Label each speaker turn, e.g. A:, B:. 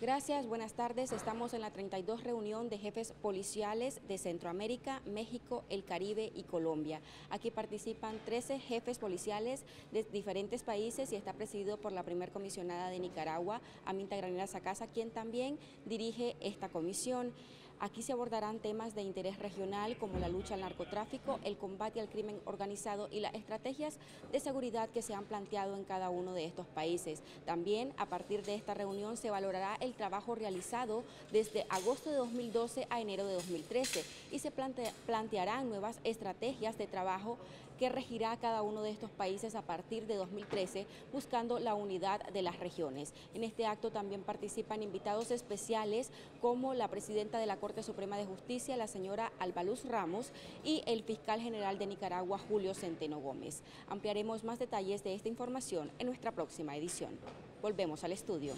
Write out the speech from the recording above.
A: Gracias, buenas tardes. Estamos en la 32 reunión de jefes policiales de Centroamérica, México, el Caribe y Colombia. Aquí participan 13 jefes policiales de diferentes países y está presidido por la primer comisionada de Nicaragua, Aminta Granera Sacasa, quien también dirige esta comisión. Aquí se abordarán temas de interés regional como la lucha al narcotráfico, el combate al crimen organizado y las estrategias de seguridad que se han planteado en cada uno de estos países. También a partir de esta reunión se valorará el trabajo realizado desde agosto de 2012 a enero de 2013 y se plantearán nuevas estrategias de trabajo que regirá cada uno de estos países a partir de 2013 buscando la unidad de las regiones. En este acto también participan invitados especiales como la presidenta de la Corte Corte Suprema de Justicia, la señora Albaluz Ramos, y el fiscal general de Nicaragua, Julio Centeno Gómez. Ampliaremos más detalles de esta información en nuestra próxima edición. Volvemos al estudio.